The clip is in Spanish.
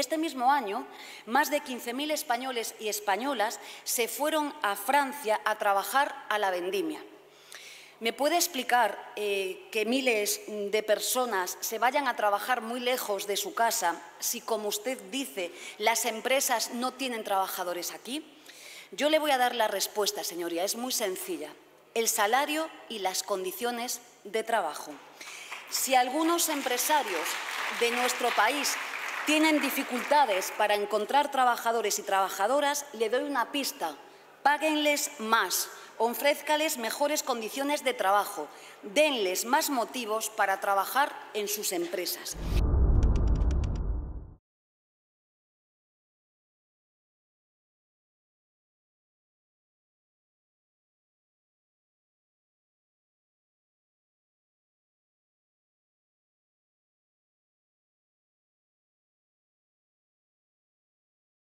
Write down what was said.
Este mismo año, más de 15.000 españoles y españolas se fueron a Francia a trabajar a la vendimia. ¿Me puede explicar eh, que miles de personas se vayan a trabajar muy lejos de su casa si, como usted dice, las empresas no tienen trabajadores aquí? Yo le voy a dar la respuesta, señoría. Es muy sencilla. El salario y las condiciones de trabajo. Si algunos empresarios de nuestro país tienen dificultades para encontrar trabajadores y trabajadoras, le doy una pista. Páguenles más ofrézcales mejores condiciones de trabajo, denles más motivos para trabajar en sus empresas.